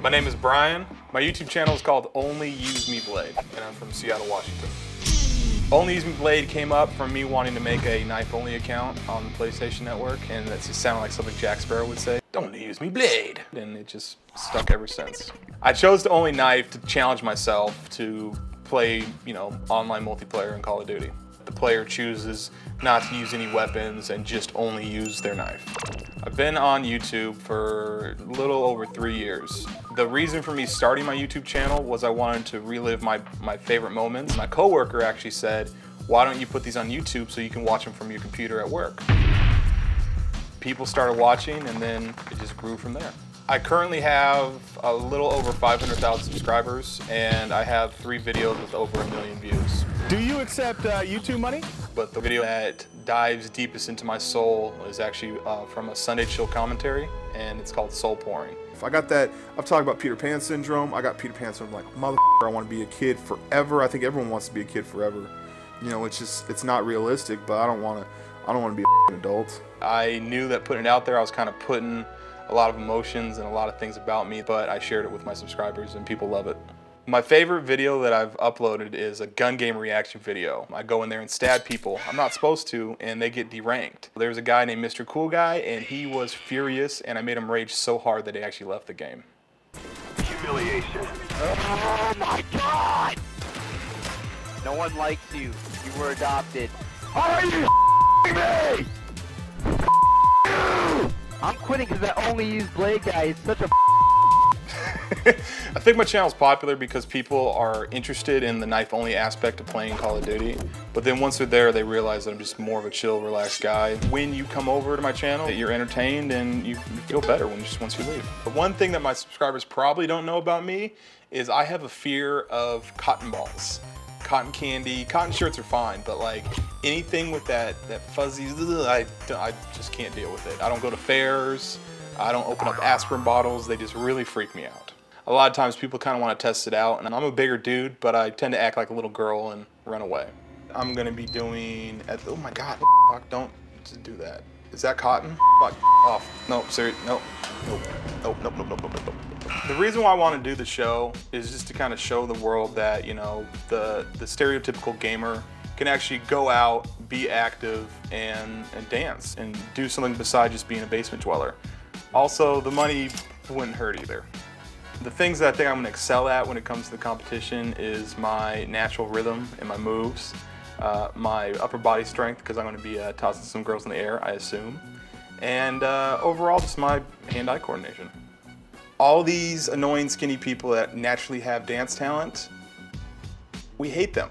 My name is Brian. My YouTube channel is called Only Use Me Blade, and I'm from Seattle, Washington. Only Use Me Blade came up from me wanting to make a knife-only account on the PlayStation Network, and that just sounded like something Jack Sparrow would say. Don't use me blade. And it just stuck ever since. I chose to only knife to challenge myself to play, you know, online multiplayer in Call of Duty. The player chooses not to use any weapons and just only use their knife. I've been on YouTube for a little over three years. The reason for me starting my YouTube channel was I wanted to relive my, my favorite moments. My coworker actually said, why don't you put these on YouTube so you can watch them from your computer at work? People started watching and then it just grew from there. I currently have a little over 500,000 subscribers and I have three videos with over a million views. Do you accept uh, YouTube money? But the video that dives deepest into my soul is actually uh, from a Sunday Chill commentary and it's called Soul Pouring. If I got that, I've talked about Peter Pan syndrome. I got Peter Pan syndrome like, mother I want to be a kid forever. I think everyone wants to be a kid forever. You know, it's just, it's not realistic, but I don't want to, I don't want to be an adult. I knew that putting it out there, I was kind of putting a lot of emotions and a lot of things about me, but I shared it with my subscribers and people love it. My favorite video that I've uploaded is a gun game reaction video. I go in there and stab people. I'm not supposed to, and they get deranked. There's a guy named Mr. Cool Guy, and he was furious, and I made him rage so hard that he actually left the game. Humiliation. Oh my god! No one likes you. You were adopted. Are you Quitting because that only use Blade guy is such a I think my channel is popular because people are interested in the knife only aspect of playing Call of Duty. But then once they're there, they realize that I'm just more of a chill, relaxed guy. When you come over to my channel, that you're entertained and you feel better when just once you leave. But one thing that my subscribers probably don't know about me is I have a fear of cotton balls cotton candy. Cotton shirts are fine, but like anything with that that fuzzy, I, I just can't deal with it. I don't go to fairs. I don't open up aspirin bottles. They just really freak me out. A lot of times people kind of want to test it out, and I'm a bigger dude, but I tend to act like a little girl and run away. I'm gonna be doing, at, oh my God, don't do that. Is that cotton? Fuck off. No, sorry, no, nope, nope, nope, nope, nope. The reason why I want to do the show is just to kind of show the world that, you know, the, the stereotypical gamer can actually go out, be active, and, and dance, and do something besides just being a basement dweller. Also, the money wouldn't hurt either. The things that I think I'm going to excel at when it comes to the competition is my natural rhythm and my moves, uh, my upper body strength, because I'm going to be uh, tossing some girls in the air, I assume, and uh, overall just my hand-eye coordination all these annoying skinny people that naturally have dance talent, we hate them.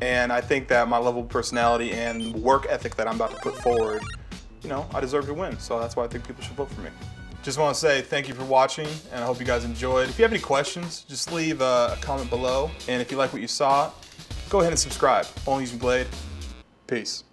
And I think that my level of personality and work ethic that I'm about to put forward, you know, I deserve to win. So that's why I think people should vote for me. Just want to say thank you for watching, and I hope you guys enjoyed. If you have any questions, just leave a comment below. And if you like what you saw, go ahead and subscribe. Only using Blade. Peace.